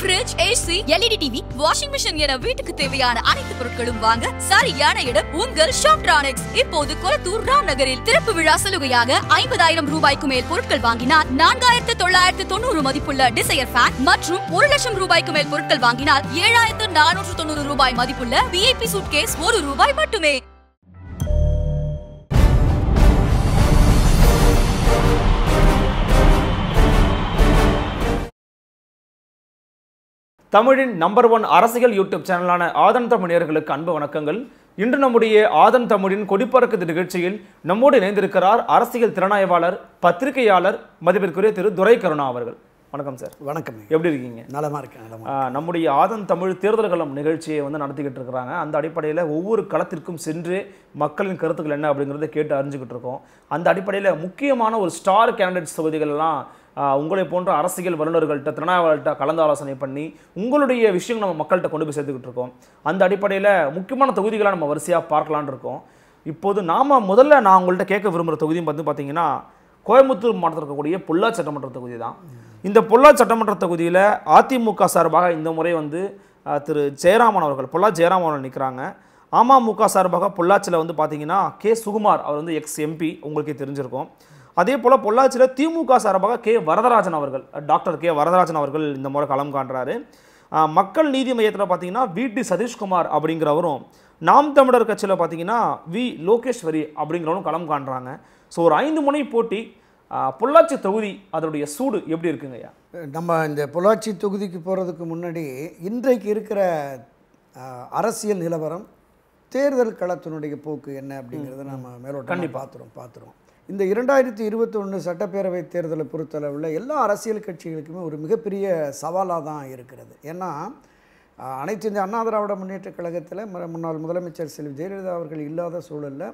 Fridge AC LED TV washing machine என வீட்டுக்கு தேவையான அனைத்து பொருட்களும் வாங்க சரியான இடம் உங்கள் ஷாப்ட்ரானிக்ஸ் இப்போது கொளத்தூர் ராம் நகரில் திறப்பு விழா சலுகையாக ஐம்பதாயிரம் ரூபாய்க்கு மேல் பொருட்கள் வாங்கினால் நான்காயிரத்து தொள்ளாயிரத்து தொண்ணூறு மதிப்புள்ள டிசையர் ஃபேன் மற்றும் ஒரு லட்சம் ரூபாய்க்கு மேல் பொருட்கள் வாங்கினால் ஏழாயிரத்து நானூற்று தொண்ணூறு ரூபாய் மதிப்புள்ள விஐபி சூட் கேஸ் ஒரு ரூபாய் மட்டுமே. தமிழின் நம்பர் ஒன் அரசியல் யூடியூப் சேனலான ஆதன் தமிழர்களுக்கு அன்பு வணக்கங்கள். இன்று நம்முடைய ஆதன் தமிழின் கொடிப்பறக்குது நிகழ்ச்சியில் நம்மோடு இணைந்திருக்கிறார் அரசியல் திறனாய்வாளர் பத்திரிகையாளர் மதிப்பிற்குரிய திரு துரை கருணா அவர்கள். வணக்கம் சார் வணக்கம் எப்படி இருக்கீங்க? நலமா இருக்கேன் நம்முடைய ஆதன் தமிழ் தேர்தல் களம் நிகழ்ச்சியை வந்து நடத்திக்கிட்டு இருக்கிறாங்க. அந்த அடிப்படையில் ஒவ்வொரு களத்திற்கும் சென்று மக்களின் கருத்துக்கள் என்ன அப்படிங்கிறத கேட்டு அறிஞ்சுக்கிட்டு இருக்கோம். அந்த அடிப்படையில் முக்கியமான ஒரு ஸ்டார் கேண்டிடேட்ஸ் தொகுதிகளெல்லாம் ஆ, உங்களை போன்ற அரசியல் வல்லுநர்கள்ட்ட திறனாய்வாளர்கிட்ட கலந்து ஆலோசனை பண்ணி உங்களுடைய விஷயம் நம்ம மக்கள்கிட்ட கொண்டு போய் சேர்த்துக்கிட்டு இருக்கோம். அந்த அடிப்படையில் முக்கியமான தொகுதிகளை நம்ம வரிசையாக பார்க்கலான்னு இருக்கோம். இப்போது நாம முதல்ல நான் உங்கள்கிட்ட கேட்க விரும்புகிற தொகுதியும் வந்து பார்த்தீங்கன்னா கோயம்புத்தூர் மாவட்டத்தில் இருக்கக்கூடிய பொல்லா சட்டமன்ற தொகுதி தான். இந்த பொல்லா சட்டமன்ற தொகுதியில் அதிமுக சார்பாக இந்த முறை வந்து திரு ஜெயராமன் அவர்கள் பொல்லா ஜெயராமன் அவர்கள் நிற்கிறாங்க அமமுக சார்பாக பொள்ளாச்சியில் வந்து பார்த்தீங்கன்னா கே. சுகுமார் அவர் வந்து எக்ஸ் எம்பி உங்களுக்கே தெரிஞ்சிருக்கும். அதே போல் பொள்ளாச்சியில் திமுக சார்பாக கே. வரதராஜன் அவர்கள் டாக்டர் கே. வரதராஜன் அவர்கள் இந்த முறை களம் காண்றாரு. மக்கள் நீதி மையத்தில் பார்த்தீங்கன்னா வி. டி. சதீஷ்குமார் அப்படிங்கிறவரும் நாம் தமிழர் கட்சியில் பார்த்தீங்கன்னா வி. லோகேஸ்வரி அப்படிங்கிறவரும் களம் காண்றாங்க. ஸோ ஒரு ஐந்து முனை போட்டி பொள்ளாச்சி தொகுதி அதனுடைய சூடு எப்படி இருக்குங்க ஐயா? நம்ம இந்த பொள்ளாச்சி தொகுதிக்கு போகிறதுக்கு முன்னாடி இன்றைக்கு இருக்கிற அரசியல் நிலவரம் தேர்தல் களத்தினுடைய போக்கு என்ன அப்படிங்கிறத நம்ம மேலோட்டம் பார்த்துறோம் பார்த்துறோம் இந்த இரண்டாயிரத்தி இருபத்தொன்று சட்டப்பேரவை தேர்தலை பொறுத்தளவில் எல்லா அரசியல் கட்சிகளுக்குமே ஒரு மிகப்பெரிய சவாலாக தான் இருக்கிறது. ஏன்னா அனைத்து இந்திய அண்ணா திராவிட முன்னேற்றக் கழகத்தில் முன்னாள் முதலமைச்சர் செல்வி ஜெயலலிதா அவர்கள் இல்லாத சூழலில்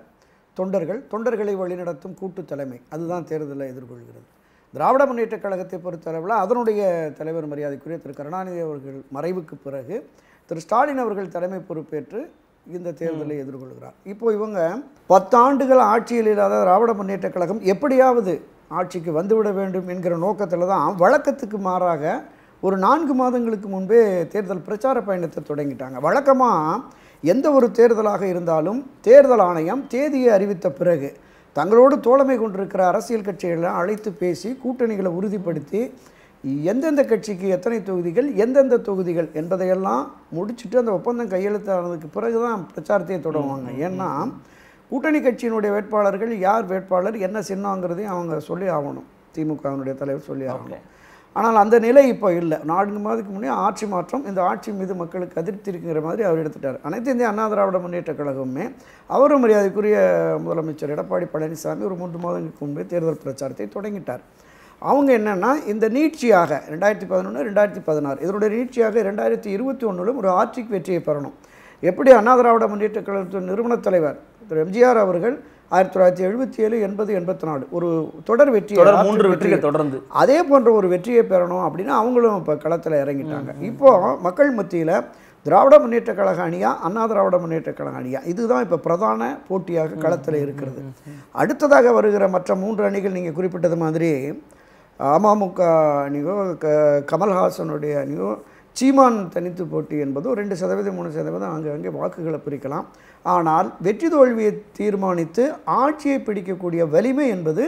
தொண்டர்கள் தொண்டர்களை வழிநடத்தும் கூட்டு தலைமை. அதுதான் தேர்தலை எதிர்கொள்கிறது. திராவிட முன்னேற்றக் கழகத்தை பொறுத்தளவில் அதனுடைய தலைவர் மரியாதைக்குரிய திரு கருணாநிதி அவர்கள் மறைவுக்கு பிறகு திரு ஸ்டாலின் அவர்கள் தலைமை பொறுப்பேற்று இந்த தேர்தலை எதிர்கொள்கிறார். இப்போ இவங்க பத்தாண்டுகள் ஆட்சியில் இல்லாத திராவிட முன்னேற்றக் கழகம் எப்படியாவது ஆட்சிக்கு வந்துவிட வேண்டும் என்கிற நோக்கத்தில் தான் வழக்கத்துக்கு மாறாக ஒரு நான்கு மாதங்களுக்கு முன்பே தேர்தல் பிரச்சார பயணத்தை தொடங்கிட்டாங்க. வழக்கமாக எந்த ஒரு தேர்தலாக இருந்தாலும் தேர்தல் ஆணையம் தேதியை அறிவித்த பிறகு தங்களோடு தோழமை கொண்டிருக்கிற அரசியல் கட்சிகளை அழைத்து பேசி கூட்டணிகளை உறுதிப்படுத்தி எந்தெந்த கட்சிக்கு எத்தனை தொகுதிகள் எந்தெந்த தொகுதிகள் என்பதையெல்லாம் முடிச்சுட்டு அந்த ஒப்பந்தம் கையெழுத்தானதுக்கு பிறகு தான் பிரச்சாரத்தையே தொடங்குவாங்க. ஏன்னா கூட்டணி கட்சியினுடைய வேட்பாளர்கள் யார் வேட்பாளர் என்ன சின்னங்கிறதையும் அவங்க சொல்லி ஆகணும். திமுகவினுடைய தலைவர் சொல்லி ஆகணும். ஆனால் அந்த நிலை இப்போ இல்லை. நான்கு மாதத்துக்கு முன்னே ஆட்சி மாற்றம் இந்த ஆட்சி மீது மக்களுக்கு அதிருப்தி இருக்குங்கிற மாதிரி அவர் எடுத்துட்டார். அனைத்து இந்திய அண்ணா திராவிட முன்னேற்ற கழகமுமே அவரும் மரியாதைக்குரிய முதலமைச்சர் எடப்பாடி பழனிசாமி ஒரு மூன்று மாதங்களுக்கு முன்பே தேர்தல் பிரச்சாரத்தை தொடங்கிட்டார். அவங்க என்னென்னா இந்த நீட்சியாக ரெண்டாயிரத்தி பதினொன்று ரெண்டாயிரத்தி பதினாறு இதனுடைய நீட்சியாக ரெண்டாயிரத்தி இருபத்தி ஒன்றிலும் ஒரு ஆட்சிக்கு வெற்றியை பெறணும். எப்படி அண்ணா திராவிட முன்னேற்ற கழகத்தின் நிறுவனத் தலைவர் திரு எம்ஜிஆர் அவர்கள் ஆயிரத்தி தொள்ளாயிரத்தி எழுபத்தி ஏழு எண்பது எண்பத்தி நாலு. ஒரு தொடர் வெற்றி தொடர் மூன்று வெற்றிகள் தொடர்ந்து. அதே போன்ற ஒரு வெற்றியை பெறணும் அப்படின்னு அவங்களும் இப்போ களத்தில் இறங்கிட்டாங்க. இப்போ மக்கள் மத்தியில் திராவிட முன்னேற்ற கழக அணியா அண்ணா திராவிட முன்னேற்ற கழக அணியா இதுதான் இப்போ பிரதான போட்டியாக களத்தில் இருக்கிறது. அடுத்ததாக வருகிற மற்ற மூன்று அணிகள் நீங்கள் குறிப்பிட்டது மாதிரி அமமுக அணியோ க கமல்ஹாசனுடைய அணியோ சீமான் தனித்து போட்டி என்பதோ ரெண்டு சதவீதம் மூணு சதவீதம் அங்கே அங்கே வாக்குகளை பிரிக்கலாம். ஆனால் வெற்றி தோல்வியை தீர்மானித்து ஆட்சியை பிடிக்கக்கூடிய வலிமை என்பது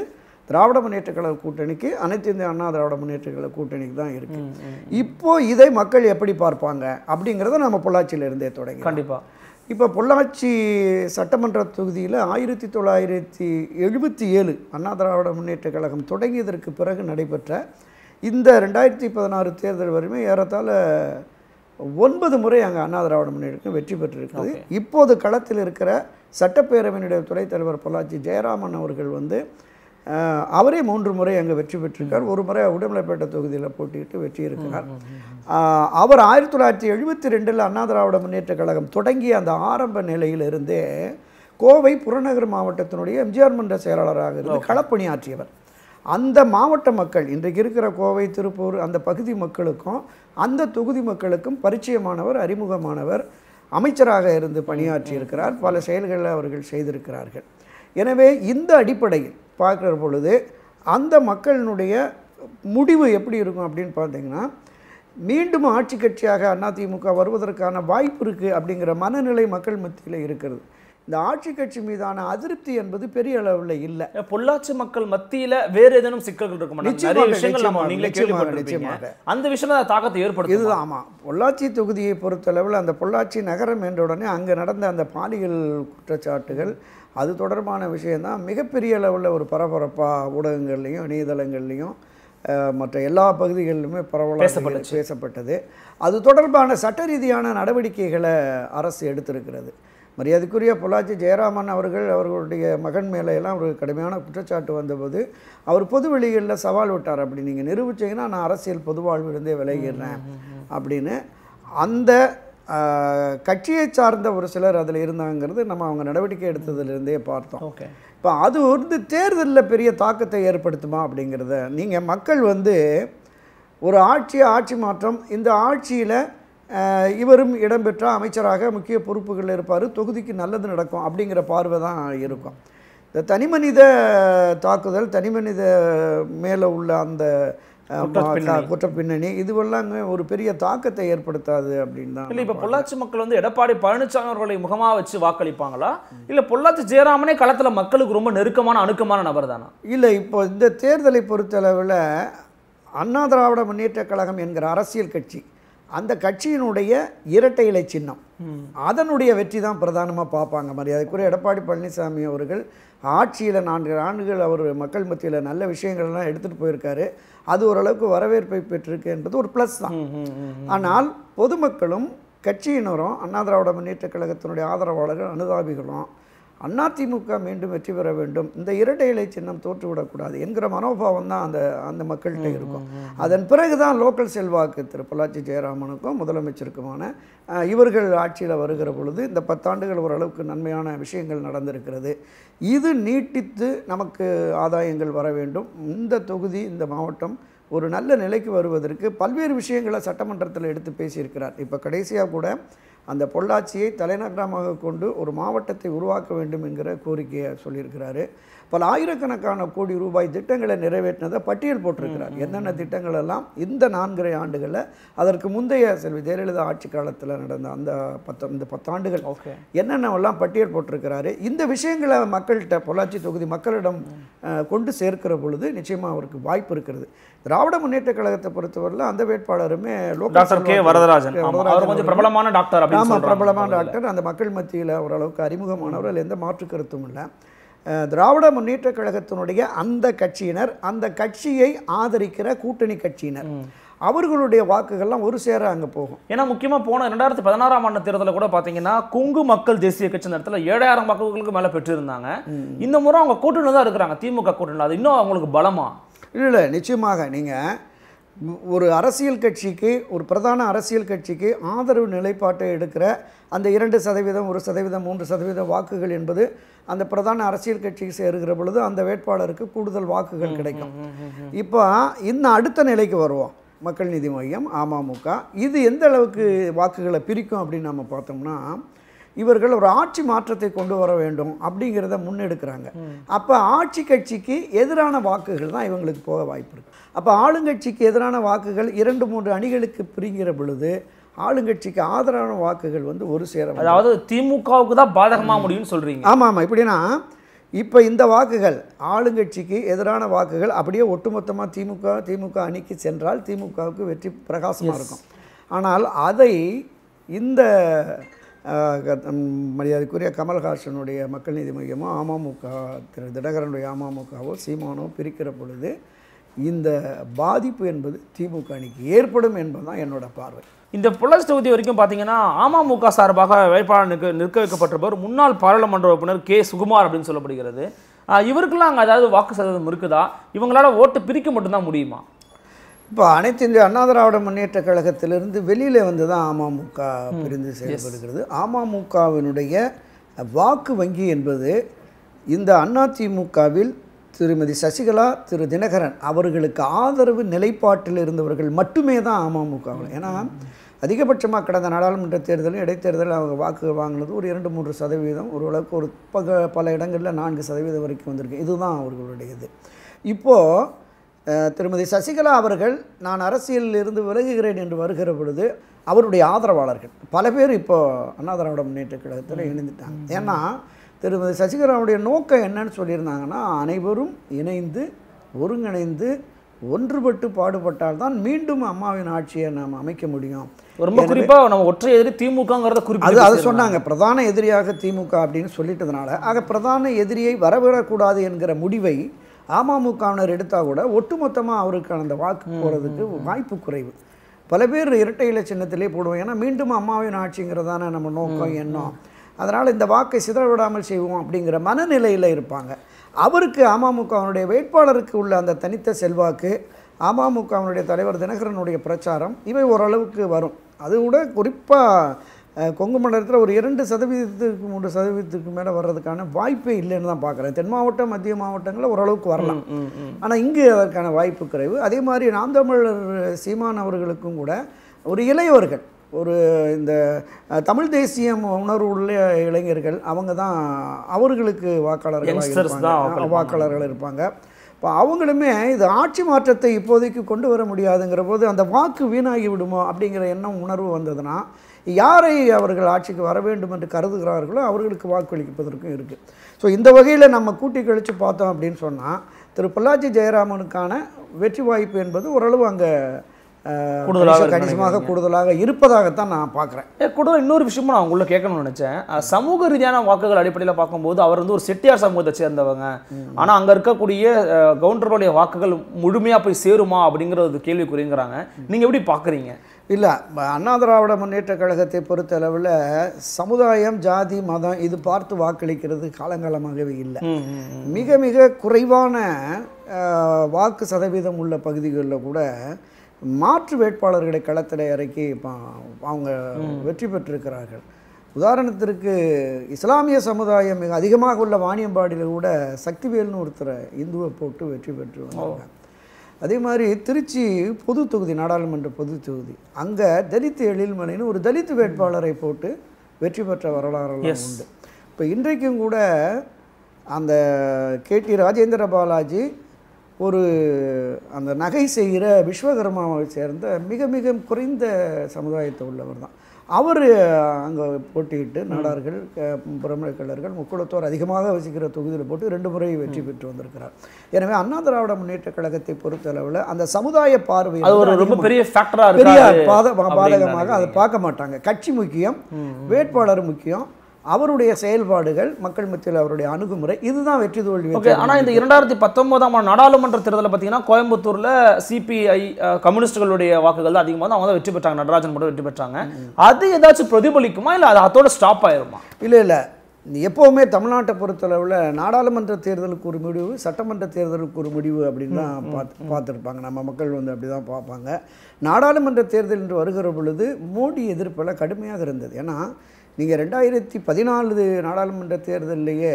திராவிட முன்னேற்ற கழக கூட்டணிக்கு அனைத்து இந்திய அண்ணா திராவிட முன்னேற்ற கழக கூட்டணிக்கு தான் இருக்கு. இப்போ இதை மக்கள் எப்படி பார்ப்பாங்க? அப்படிங்கிறத நம்ம பொள்ளாச்சியில இருந்தே தொடங்கி கண்டிப்பா. இப்போ பொள்ளாச்சி சட்டமன்ற தொகுதியில் ஆயிரத்தி தொள்ளாயிரத்தி எழுபத்தி ஏழு அண்ணா திராவிட முன்னேற்ற கழகம் தொடங்கியதற்கு பிறகு நடைபெற்ற இந்த ரெண்டாயிரத்தி பதினாறு தேர்தல் வரையுமே ஏறத்தாழ ஒன்பது முறை அங்கே அண்ணா திராவிட முன்னேற்றம் வெற்றி பெற்றிருக்குது இப்போது களத்தில் இருக்கிற சட்டப்பேரவையினுடைய துணைத் தலைவர் பொள்ளாச்சி ஜெயராமன் அவர்கள் வந்து அவரே மூன்று முறை அங்கே வெற்றி பெற்றிருக்கார். ஒரு முறை உடுமலைப்பேட்டை தொகுதியில் போட்டியிட்டு வெற்றி இருக்கிறார். அவர் ஆயிரத்தி தொள்ளாயிரத்தி எழுபத்தி ரெண்டில் அண்ணா திராவிட முன்னேற்ற கழகம் தொடங்கிய அந்த ஆரம்ப நிலையிலிருந்தே கோவை புறநகர் மாவட்டத்தினுடைய எம்ஜிஆர் மன்ற செயலாளராக இருந்து களப்பணியாற்றியவர். அந்த மாவட்ட மக்கள் இன்றைக்கு இருக்கிற கோவை திருப்பூர் அந்த பகுதி மக்களுக்கும் அந்த தொகுதி மக்களுக்கும் பரிச்சயமானவர் அறிமுகமானவர் அமைச்சராக இருந்து பணியாற்றி இருக்கிறார் பல செயல்களை அவர்கள் செய்திருக்கிறார்கள். எனவே இந்த அடிப்படையில் பார்க்குற பொழுது அந்த மக்களினுடைய முடிவு எப்படி இருக்கும் அப்படின்னு பார்த்தீங்கன்னா மீண்டும் ஆட்சி கட்சியாக அதிமுக வருவதற்கான வாய்ப்பு இருக்குது அப்படிங்கிற மனநிலை மக்கள் மத்தியில் இருக்கிறது. இந்த ஆட்சி கட்சி மீதான அதிருப்தி என்பது பெரிய அளவில் இல்லை. பொள்ளாச்சி மக்கள் மத்தியில வேற ஏதேனும் சிக்கல்கள் இருக்குமா. அந்த விஷயம் தாக்கத்தை ஏற்படுத்தும்? இதுதான் ஆமாம் பொள்ளாச்சி தொகுதியை பொறுத்தளவில் அந்த பொள்ளாச்சி நகரம் என்ற உடனே அங்கே நடந்த அந்த பாலியல் குற்றச்சாட்டுகள் அது தொடர்பான விஷயம்தான் மிகப்பெரிய அளவில் ஒரு பரபரப்பாக ஊடகங்கள்லையும் இணையதளங்கள்லையும் மற்ற எல்லா பகுதிகளிலுமே பரவலாக. பேசப்பட்டது. அது தொடர்பான சட்ட ரீதியான நடவடிக்கைகளை அரசு எடுத்திருக்கிறது. மரியாதைக்குரிய பொள்ளாச்சி ஜெயராமன் அவர்கள் அவர்களுடைய மகன் மேலே எல்லாம் ஒரு கடுமையான குற்றச்சாட்டு வந்தபோது அவர் பொது வெளிகளில் சவால் விட்டார். அப்படி நீங்கள் நிரூபிச்சீங்கன்னா நான் அரசியல் பொது வாழ்விலிருந்தே விலகிடுறேன் அப்படின்னு. அந்த கட்சியை சார்ந்த ஒரு சிலர் அதில் இருந்தாங்கிறது நம்ம அவங்க நடவடிக்கை எடுத்ததுலேருந்தே பார்த்தோம். ஓகே. இப்போ அது வந்து தேர்தலில் பெரிய தாக்கத்தை ஏற்படுத்துமா அப்படிங்கிறத நீங்கள் மக்கள் வந்து ஒரு ஆட்சி ஆட்சி மாற்றம் இந்த ஆட்சியில் இவரும் இடம்பெற்ற அமைச்சராக முக்கிய பொறுப்புகள் இருப்பார். தொகுதிக்கு நல்லது நடக்கும் அப்படிங்கிற பார்வை தான் இருக்கும். இந்த தனிமனித தாக்குதல் தனிமனித மேலே உள்ள அந்த. குற்ற பின்னணி. இதுவெல்லாங்க ஒரு பெரிய தாக்கத்தை ஏற்படுத்தாது அப்படின்னு தான் இல்ல இப்ப பொள்ளாச்சி மக்கள் வந்து எடப்பாடி பழனிசாமி அவர்களை முகமா வச்சு வாக்களிப்பாங்களா? இல்ல பொள்ளாச்சி ஜெயராமனே களத்துல மக்களுக்கு ரொம்ப நெருக்கமான அணுக்கமான நபர் தானா? இல்லை இப்போ இந்த தேர்தலை பொறுத்தளவில் அண்ணா திராவிட முன்னேற்ற கழகம் என்கிற அரசியல் கட்சி அந்த கட்சியினுடைய இரட்டை இலை சின்னம் அதனுடைய வெற்றி தான் பிரதானமாக பார்ப்பாங்க. மரியாதைக்குரிய எடப்பாடி பழனிசாமி அவர்கள் ஆட்சியில் நான்கு ஆண்டுகள் அவர் மக்கள் மத்தியில் நல்ல விஷயங்கள்லாம் எடுத்துகிட்டு போயிருக்காரு. அது ஓரளவுக்கு வரவேற்பை பெற்றிருக்கு என்பது ஒரு ப்ளஸ் தான். ஆனால் பொதுமக்களும் கட்சியினரும் அண்ணா திராவிட முன்னேற்ற கழகத்தினுடைய ஆதரவாளர்கள் அனுதாபிகளும் அதிமுக மீண்டும் வெற்றி பெற வேண்டும். இந்த இரட்டை இலை சின்னம் தோற்றுவிடக்கூடாது என்கிற மனோபாவம் தான் அந்த அந்த மக்கள்கிட்ட இருக்கும். அதன் பிறகு தான் லோக்கல் செல்வாக்கு திரு பொள்ளாச்சி ஜெயராமனுக்கும் முதலமைச்சருக்குமான இவர்கள் ஆட்சியில் வருகிற பொழுது இந்த பத்தாண்டுகள் ஓரளவுக்கு நன்மையான விஷயங்கள் நடந்திருக்கிறது. இது நீட்டித்து நமக்கு ஆதாயங்கள் வர வேண்டும். இந்த தொகுதி இந்த மாவட்டம் ஒரு நல்ல நிலைக்கு வருவதற்கு பல்வேறு விஷயங்களை சட்டமன்றத்தில் எடுத்து பேசியிருக்கிறார். இப்போ கடைசியாக கூட அந்த பொள்ளாச்சியை தலைநகரமாக கொண்டு ஒரு மாவட்டத்தை உருவாக்க வேண்டும் என்கிற கோரிக்கையை சொல்லியிருக்கிறாரு. பல ஆயிரக்கணக்கான கோடி ரூபாய் திட்டங்களை நிறைவேற்றினதை பட்டியல் போட்டிருக்கிறார். என்னென்ன திட்டங்கள் எல்லாம் இந்த நான்கரை ஆண்டுகளில் அதற்கு முந்தைய செல்வி ஜெயலலிதா ஆட்சி காலத்தில் நடந்த அந்த பத்து இந்த பத்தாண்டுகள் என்னென்னவெல்லாம் பட்டியல் போட்டிருக்கிறாரு? இந்த விஷயங்களை மக்கள்கிட்ட பொள்ளாச்சி தொகுதி மக்களிடம் கொண்டு சேர்க்கிற பொழுது நிச்சயமாக அவருக்கு வாய்ப்பு இருக்கிறது. திராவிட முன்னேற்ற கழகத்தை பொறுத்தவரையில் அந்த வேட்பாளருமே local டாக்டர் கே. வரதராஜன். அவர் கொஞ்சம். பிரபலமான டாக்டர் ஆமாம் பிரபலமான. டாக்டர் அந்த மக்கள் மத்தியில் ஓரளவுக்கு அறிமுகமானவர் அதில் எந்த மாற்று கருத்தும் இல்லை. திராவிட முன்னேற்ற கழகத்தினுடைய அந்த கட்சியினர் அந்த கட்சியை ஆதரிக்கிற கூட்டணி கட்சியினர் அவர்களுடைய வாக்குகள்லாம் ஒரு சேர அங்கே போகும். ஏன்னா முக்கியமா போன ரெண்டாயிரத்தி பதினாறாம் ஆண்டு தேர்தலில் கூட பாத்தீங்கன்னா கொங்கு மக்கள் தேசிய கட்சி இடத்துல ஏழாயிரம் வாக்குகளுக்கு மேல பெற்றிருந்தாங்க. இந்த முறை அவங்க கூட்டணியில் தான் இருக்கிறாங்க. திமுக கூட்டணியில். அது இன்னும் அவங்களுக்கு பலமா? இல்லை இல்லை நிச்சயமாக. நீங்கள் ஒரு அரசியல் கட்சிக்கு ஒரு பிரதான அரசியல் கட்சிக்கு ஆதரவு நிலைப்பாட்டை எடுக்கிற அந்த இரண்டு சதவீதம் ஒரு சதவீதம் மூன்று சதவீதம் வாக்குகள் என்பது அந்த பிரதான அரசியல் கட்சிக்கு சேருகிற பொழுது அந்த வேட்பாளருக்கு கூடுதல் வாக்குகள் கிடைக்கும். இப்போ இன்னும் அடுத்த நிலைக்கு வருவோம். மக்கள் நீதி மையம் அமமுக. இது எந்த அளவுக்கு வாக்குகளை பிரிக்கும் அப்படின்னு நம்ம பார்த்தோம்னா இவர்கள் ஒரு ஆட்சி மாற்றத்தை கொண்டு வர வேண்டும் அப்படிங்கிறத முன்னெடுக்கிறாங்க. அப்போ ஆட்சி கட்சிக்கு எதிரான வாக்குகள் தான் இவங்களுக்கு போக வாய்ப்பு இருக்கு. அப்போ ஆளுங்கட்சிக்கு எதிரான வாக்குகள் இரண்டு மூன்று அணிகளுக்கு பிரிங்கிற பொழுது ஆளுங்கட்சிக்கு ஆதரவான வாக்குகள் வந்து ஒரு சேர. அதாவது திமுகவுக்கு தான் பாதகமா முடியும்னு சொல்றீங்க. ஆமாம் ஆமாம் எப்படின்னா இப்போ இந்த வாக்குகள் ஆளுங்கட்சிக்கு எதிரான வாக்குகள் அப்படியே ஒட்டுமொத்தமாக திமுக திமுக அணிக்கு சென்றால் திமுகவுக்கு வெற்றி பிரகாசமாக இருக்கும். ஆனால் அதை இந்த மரியாதைக்குரிய கமல்ஹாசனுடைய மக்கள் நீதி மையமோ அமமுக திரு தினகரனுடைய அமமுகவோ சீமானோ பிரிக்கிற பொழுது இந்த பாதிப்பு என்பது திமுக அணிக்கு ஏற்படும் என்பதுதான் என்னோட பார்வை. இந்த பொள்ளாச்சி தொகுதி வரைக்கும் பார்த்தீங்கன்னா அமமுக சார்பாக வேட்பாளர் நிற்க நிற்க வைக்கப்பட்டிருப்பவர் முன்னாள் பாராளுமன்ற உறுப்பினர் கே. சுகுமார் அப்படின்னு சொல்லப்படுகிறது. இவருக்கெல்லாம் அங்கே அதாவது வாக்கு சதவீதம் இருக்குதா? இவங்களால ஓட்டு பிரிக்க மட்டும்தான் முடியுமா? இப்போ அனைத்து இந்திய அண்ணா திராவிட முன்னேற்ற கழகத்திலிருந்து வெளியில் வந்து தான் அமமுக பிரிந்து செயல்படுகிறது. அமமுகவினுடைய வாக்கு வங்கி என்பது இந்த அதிமுகவில் திருமதி சசிகலா திரு தினகரன் அவர்களுக்கு ஆதரவு நிலைப்பாட்டில் இருந்தவர்கள் மட்டுமே தான் அமமுகவில் ஏன்னா அதிகபட்சமாக கடந்த நாடாளுமன்ற தேர்தலும் இடைத்தேர்தலில் அவங்க வாக்கு வாங்கினது ஒரு இரண்டு மூன்று சதவீதம். ஓரளவுக்கு ஒரு பக பல இடங்களில் நான்கு சதவீதம் வரைக்கும் வந்திருக்கு. இதுதான் அவர்களுடைய இது இப்போது திருமதி சசிகலா அவர்கள் நான் அரசியலில் இருந்து விலகுகிறேன் என்று வருகிற பொழுது அவருடைய ஆதரவாளர்கள் பல பேர் இப்போ அண்ணா திராவிட முன்னேற்ற கழகத்தில் இணைந்துட்டாங்க. ஏன்னா திருமதி சசிகலாவுடைய நோக்கம் என்னன்னு சொல்லியிருந்தாங்கன்னா அனைவரும் இணைந்து ஒருங்கிணைந்து ஒன்றுபட்டு பாடுபட்டால் தான் மீண்டும் அம்மாவின் ஆட்சியை நாம் அமைக்க முடியும். ரொம்ப குறிப்பா நம்ம ஒற்றை எதிரி திமுகங்கிறத அது குறிப்பிட்டு அதை பேசியிருந்தாங்க. சொன்னாங்க. பிரதான எதிரியாக திமுக அப்படின்னு சொல்லிட்டதுனால ஆக பிரதான எதிரியை வரவிடக்கூடாது என்கிற முடிவை அமமுகவினர் எடுத்தால் கூட ஒட்டுமொத்தமாக அவருக்கு அந்த வாக்கு போகிறதுக்கு வாய்ப்பு குறைவு. பல பேர் இரட்டை இலை சின்னத்திலே போடுவோம் ஏன்னா மீண்டும் அம்மாவின் ஆட்சிங்கிறதான நம்ம நோக்கம் எண்ணம். அதனால் இந்த வாக்கை சிதற விடாமல் செய்வோம் அப்படிங்கிற மனநிலையில் இருப்பாங்க. அவருக்கு அமமுகவினுடைய வேட்பாளருக்கு உள்ள அந்த தனித்த செல்வாக்கு அமமுகவினுடைய தலைவர் தினகரனுடைய பிரச்சாரம் இவை ஓரளவுக்கு வரும். அது கூட குறிப்பாக கொங்கு மண்டலத்தில் ஒரு இரண்டு சதவீதத்துக்கு மூன்று சதவீதத்துக்கு மேலே வர்றதுக்கான வாய்ப்பே இல்லைன்னு தான் பார்க்குறேன். தென் மாவட்டம் மத்திய மாவட்டங்களில் ஓரளவுக்கு வரலாம். ஆனால் இங்கு அதற்கான வாய்ப்பு குறைவு. அதே மாதிரி நாம் தமிழர் சீமான் அவர்களுக்கும் கூட ஒரு இளையவர்கள் ஒரு இந்த தமிழ் தேசியம் உணர்வு உள்ள இளைஞர்கள் அவங்க தான் அவர்களுக்கு வாக்காளர்கள். வாக்காளர்கள் இருப்பாங்க. இப்போ அவங்களுமே இது ஆட்சி மாற்றத்தை இப்போதைக்கு கொண்டு வர முடியாதுங்கிற போது அந்த வாக்கு வீணாகி விடுமோ அப்படிங்கிற எண்ணம் உணர்வு வந்ததுன்னா யாரை அவர்கள் ஆட்சிக்கு வர வேண்டும் என்று கருதுகிறார்களோ அவர்களுக்கு வாக்களிப்பதற்கும் இருக்குது ஸோ இந்த வகையில் நம்ம கூட்டி கழித்து பார்த்தோம் அப்படின்னு சொன்னால் திரு பொள்ளாச்சி ஜெயராமனுக்கான வெற்றி வாய்ப்பு என்பது ஓரளவு அங்கே கூடுதலாக கணிசமாக. கூடுதலாக இருப்பதாகத்தான் நான் பார்க்குறேன். கூடுதல் இன்னொரு விஷயமும் நான் உள்ள கேட்கணும்னு நினைச்சேன். சமூக ரீதியான வாக்குகள் அடிப்படையில் பார்க்கும்போது அவர் வந்து ஒரு செட்டியார் சமூகத்தை சேர்ந்தவங்க. ஆனா அங்க இருக்கக்கூடிய அஹ், கவுண்டர்களுடைய வாக்குகள் முழுமையா போய் சேருமா அப்படிங்கறது கேள்விக்குறிங்கிறாங்க. நீங்க எப்படி பாக்குறீங்க இல்லை அண்ணா திராவிட முன்னேற்ற கழகத்தை பொறுத்தளவில் சமுதாயம் ஜாதி மதம் இது பார்த்து வாக்களிக்கிறது காலங்காலமாகவே இல்லை. மிக மிக குறைவான வாக்கு சதவீதம் உள்ள பகுதிகளில் கூட மாற்று வேட்பாளர்களை களத்தில் இறக்கி இப்போ அவங்க வெற்றி பெற்றிருக்கிறார்கள். உதாரணத்திற்கு இஸ்லாமிய சமுதாயம் மிக அதிகமாக உள்ள வாணியம்பாடியில் கூட சக்திவேல்னு ஒருத்தரை இந்துவை போட்டு வெற்றி பெற்று வந்தாங்க அதே மாதிரி திருச்சி பொது தொகுதி நாடாளுமன்ற பொது தொகுதி. அங்கே தலித் எழில்மலைன்னு ஒரு தலித் வேட்பாளரை போட்டு வெற்றி பெற்ற வரலாறுலாம். உண்டு. இப்போ இன்றைக்கும் கூட அந்த கேடி ராஜேந்திர பாலாஜி ஒரு அந்த நகை செய்கிற விஸ்வகர்மாவை சேர்ந்த மிக மிக குறைந்த சமுதாயத்தை உள்ளவர் தான். அவர் அங்கே போட்டியிட்டு நாடார்கள் க- பிரம்மக்கல்லர்கள் முக்குளத்தோர் அதிகமாக வசிக்கிற தொகுதியில் போட்டு ரெண்டு முறை வெற்றி பெற்று வந்திருக்கிறார். எனவே அண்ணா திராவிட முன்னேற்ற கழகத்தை பொறுத்தளவில் அந்த சமுதாய பார்வை பெரிய பாதகமாக அதை பார்க்க மாட்டாங்க. கட்சி முக்கியம் வேட்பாளர் முக்கியம் அவருடைய செயல்பாடுகள் மக்கள் மத்தியில் அவருடைய அணுகுமுறை இதுதான் வெற்றி தோல்வி ஓகே ஆனா இந்த இரண்டாயிரத்தி பத்தொன்பதாம் ஆண்டு நாடாளுமன்ற தேர்தலில் பார்த்தீங்கன்னா கோயம்புத்தூர்ல சிபிஐ கம்யூனிஸ்டுகளுடைய வாக்குகள் தான் அதிகமாக அவங்க தான் வெற்றி பெற்றாங்க. நடராஜன் மட்டும் வெற்றி பெற்றாங்க. அது ஏதாச்சும் பிரதிபலிக்குமா? இல்ல அது அதோட ஸ்டாப் ஆயிருமா? இல்லை இல்லை. எப்போவுமே தமிழ்நாட்டை பொறுத்தளவில் நாடாளுமன்ற தேர்தலுக்கு ஒரு முடிவு சட்டமன்ற தேர்தலுக்கு ஒரு முடிவு அப்படின்னு தான் பார்த்து பார்த்துருப்பாங்க நம்ம மக்கள் வந்து அப்படி தான் பார்ப்பாங்க. நாடாளுமன்ற தேர்தல் என்று வருகிற பொழுது மோடி எதிர்ப்பெல்லாம் கடுமையாக இருந்தது. ஏன்னா நீங்கள் ரெண்டாயிரத்தி பதினாலு நாடாளுமன்ற தேர்தல்லையே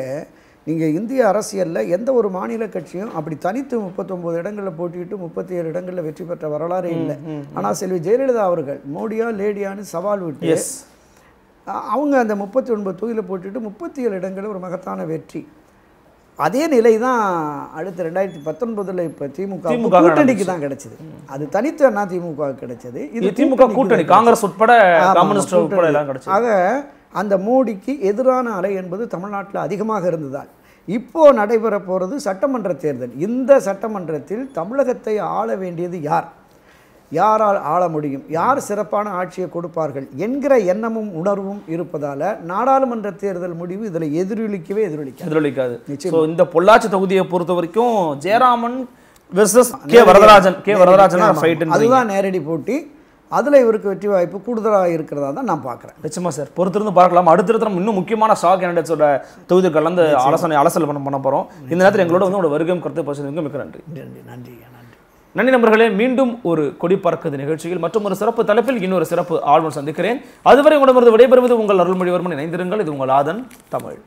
நீங்கள் இந்திய அரசியலில் எந்த ஒரு மாநில கட்சியும் அப்படி தனித்து முப்பத்தொம்போது இடங்களில் போட்டியிட்டு முப்பத்தி ஏழு இடங்களில் வெற்றி பெற்ற வரலாறே இல்லை. ஆனால் செல்வி ஜெயலலிதா அவர்கள் மோடியா லேடியான்னு சவால் விட்டு அவங்க அந்த முப்பத்தி ஒன்பது தொகுதியில் போட்டுட்டு முப்பத்தி ஏழு இடங்களில் ஒரு மகத்தான வெற்றி. அதே நிலை தான் அடுத்து ரெண்டாயிரத்தி பத்தொன்பதில் இப்போ திமுக கூட்டணிக்கு தான் கிடைச்சது. அது தனித்து அண்ணா திமுக கிடைச்சது? இது திமுக கூட்டணி. காங்கிரஸ் உட்பட கம்யூனிஸ்ட் கூட்டணி. உட்பட எல்லாம் கிடைச்சது. ஆக அந்த மோடிக்கு எதிரான அலை என்பது தமிழ்நாட்டில் அதிகமாக இருந்ததால். இப்போ நடைபெற போகிறது சட்டமன்ற தேர்தல். இந்த சட்டமன்றத்தில் தமிழகத்தை ஆள வேண்டியது யார்? யாரால் ஆள முடியும்? யார் சிறப்பான ஆட்சியை கொடுப்பார்கள்? என்கிற எண்ணமும் உணர்வும் இருப்பதால நாடாளுமன்ற தேர்தல் முடிவு இதில் எதிரொலிக்கவே எதிரொலிக்காது. எதிரொலிக்காது. நிச்சயமா. இந்த பொள்ளாச்சி தொகுதியை பொறுத்த வரைக்கும் Jayaraman versus K Varadarajan K Varadarajan. Fight அதுதான் நேரடி போட்டி. அதில் இவருக்கு வெற்றி வாய்ப்பு கூடுதலாக இருக்கிறதா தான் நான் பார்க்குறேன். நிச்சயமா சார். பொறுத்திருந்து பார்க்கலாம். அடுத்தடுத்து நம்ம இன்னும் முக்கியமான ஸ்டாக் கேண்டிடேட்ஸோட தொகுதிகள் கலந்து ஆலோசனை அலசல் பண்ண போறோம். இந்த நேரத்தில் எங்களோட வந்து உங்களோட வருகையும் கருத்து பரிசோதனைக்கு மிக்க நன்றி நன்றி நன்றி. நன்றி நண்பர்களே மீண்டும் ஒரு கொடி பறக்குது நிகழ்ச்சியில். மற்றும் ஒரு சிறப்பு தலைப்பில் இன்னொரு சிறப்பு ஆழ்வன் சந்திக்கிறேன். அதுவரை உடம்பு விடைபெறுவது உங்கள் அருள்மொழிவர்மன் இணைந்திருங்கள். இது உங்கள் ஆதன் தமிழ்.